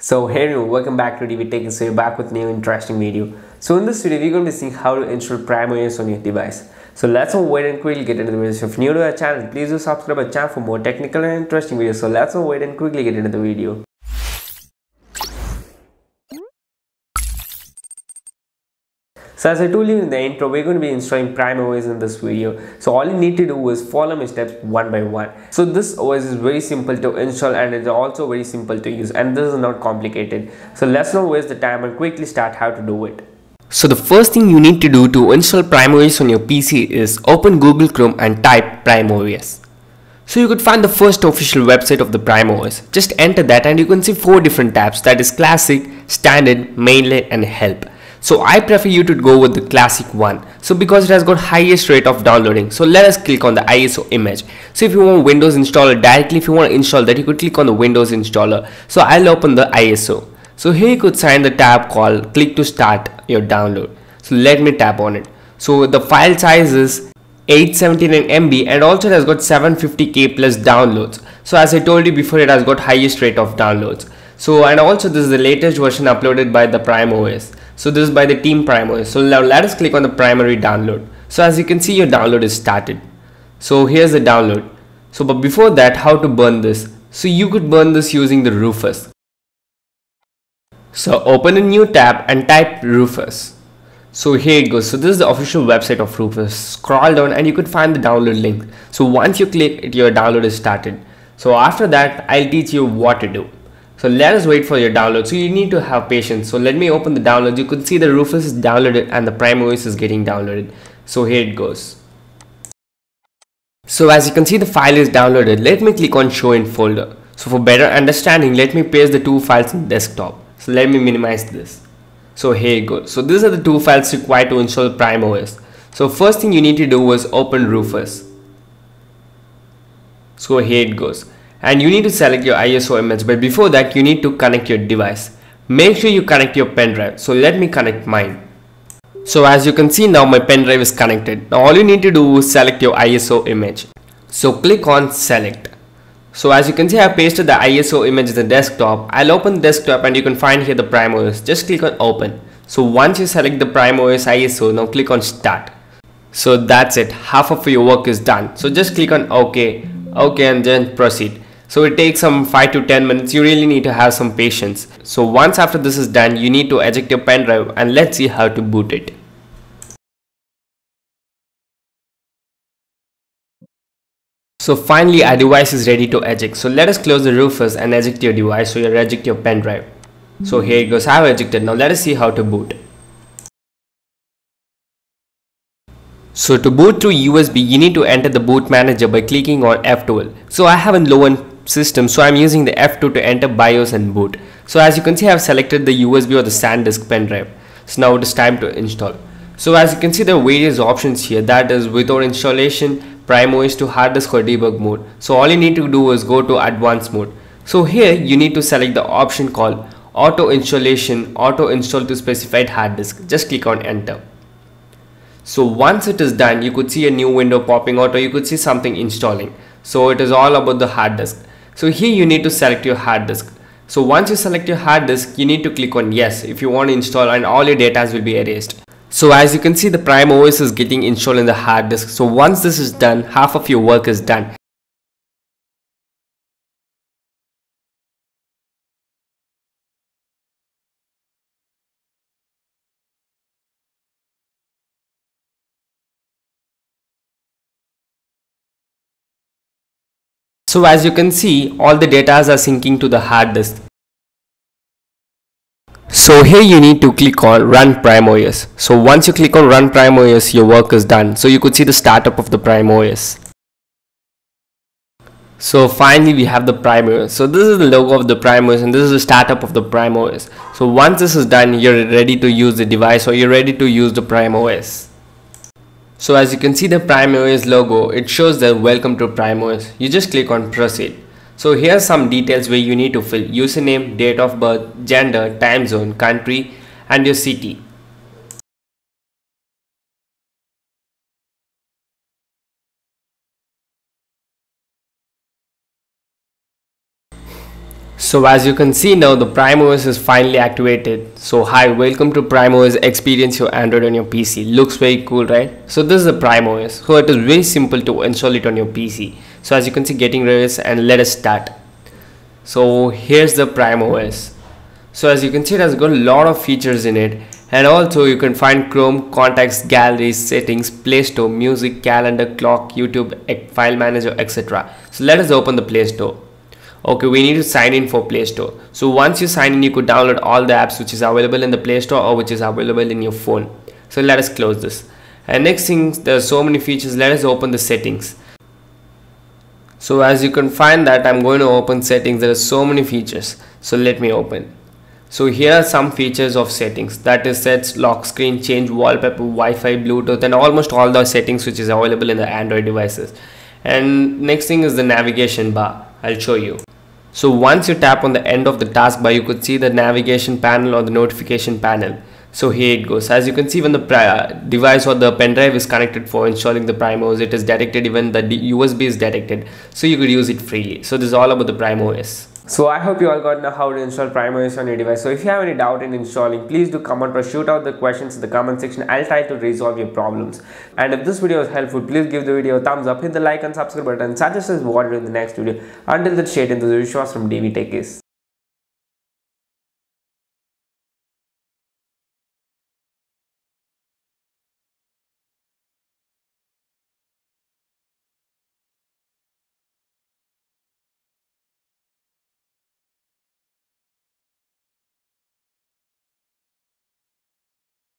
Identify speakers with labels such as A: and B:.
A: So hey everyone, welcome back to DV Tech. So you're back with new interesting video. So in this video, we're going to be seeing how to install Prime OS on your device. So let's not wait and quickly get into the video. So if you're new to our channel, please do subscribe our channel for more technical and interesting videos. So let's not wait and quickly get into the video. So as I told you in the intro, we're going to be installing Prime OS in this video. So all you need to do is follow my steps one by one. So this OS is very simple to install and it's also very simple to use and this is not complicated. So let's not waste the time and quickly start how to do it.
B: So the first thing you need to do to install Prime OS on your PC is open Google Chrome and type Prime OS. So you could find the first official website of the Prime OS. Just enter that and you can see four different tabs that is classic, standard, mainline and help. So I prefer you to go with the classic one. So because it has got highest rate of downloading. So let us click on the ISO image. So if you want Windows installer directly, if you want to install that, you could click on the Windows installer. So I'll open the ISO. So here you could sign the tab called click to start your download. So let me tap on it. So the file size is 879 MB and also it has got 750k plus downloads. So as I told you before, it has got highest rate of downloads. So and also this is the latest version uploaded by the Prime OS. So this is by the team Prime OS. So now let us click on the primary download. So as you can see your download is started. So here's the download. So but before that how to burn this? So you could burn this using the Rufus. So open a new tab and type Rufus. So here it goes. So this is the official website of Rufus. Scroll down and you could find the download link. So once you click it, your download is started. So after that, I'll teach you what to do. So let us wait for your download. So you need to have patience. So let me open the download. You could see the Rufus is downloaded and the Prime OS is getting downloaded. So here it goes. So as you can see the file is downloaded. Let me click on show in folder. So for better understanding, let me paste the two files in desktop. So let me minimize this. So here it goes. So these are the two files required to install Prime OS. So first thing you need to do is open Rufus. So here it goes and you need to select your ISO image but before that you need to connect your device. Make sure you connect your pen drive. So let me connect mine. So as you can see now my pen drive is connected. Now all you need to do is select your ISO image. So click on select. So as you can see I have pasted the ISO image in the desktop. I'll open the desktop and you can find here the Prime OS. Just click on open. So once you select the Prime OS ISO now click on start. So that's it. Half of your work is done. So just click on OK. OK and then proceed. So it takes some 5 to 10 minutes. You really need to have some patience. So once after this is done, you need to eject your pen drive and let's see how to boot it. So finally our device is ready to eject. So let us close the Rufus and eject your device so you eject your pen drive. So here it goes. I have ejected. Now let us see how to boot. So to boot through USB, you need to enter the boot manager by clicking on F12. So I have a low-end system, so I'm using the F2 to enter BIOS and boot. So as you can see, I have selected the USB or the SanDisk pen drive. So now it is time to install. So as you can see, there are various options here. That is without installation, Prime OS to hard disk or debug mode. So all you need to do is go to advanced mode. So here you need to select the option called auto installation, auto install to specified hard disk. Just click on enter. So once it is done, you could see a new window popping out or you could see something installing. So it is all about the hard disk. So here you need to select your hard disk. So once you select your hard disk, you need to click on yes if you want to install and all your data will be erased. So as you can see the Prime OS is getting installed in the hard disk. So once this is done, half of your work is done. So as you can see, all the data are syncing to the hard disk. So here you need to click on run Prime OS. So once you click on run Prime OS, your work is done. So you could see the startup of the Prime OS. So finally we have the Prime OS. So this is the logo of the Prime OS and this is the startup of the Prime OS. So once this is done, you're ready to use the device or you're ready to use the Prime OS. So as you can see the Prime OS logo, it shows the welcome to Prime OS. You just click on proceed. So here are some details where you need to fill username, date of birth, gender, time zone, country and your city. So as you can see now the Prime OS is finally activated. So hi welcome to Prime OS experience your Android on your PC. Looks very cool right? So this is the Prime OS. So it is very simple to install it on your PC. So as you can see getting ready and let us start. So here's the Prime OS. So as you can see it has got a lot of features in it and also you can find Chrome, contacts, galleries, settings, Play Store, music, calendar, clock, YouTube, file manager etc. So let us open the Play Store okay we need to sign in for play store. So once you sign in you could download all the apps which is available in the play store or which is available in your phone. So let us close this. And next thing there's so many features. Let us open the settings. So as you can find that i'm going to open settings there are so many features. So let me open. So here are some features of settings. That is sets lock screen change wallpaper wi-fi bluetooth and almost all the settings which is available in the android devices. And next thing is the navigation bar. I'll show you so once you tap on the end of the taskbar, you could see the navigation panel or the notification panel. So here it goes. As you can see when the uh, device or the pen drive is connected for installing the Prime OS, it is detected even the USB is detected. So you could use it freely. So this is all about the Prime OS.
A: So I hope you all got know how to install PrimeOS on your device. So if you have any doubt in installing, please do comment or shoot out the questions in the comment section. I'll try to resolve your problems. And if this video was helpful, please give the video a thumbs up, hit the like and subscribe button, suggest us what in the next video. Until then, stay to the Vishwas from DV Techies.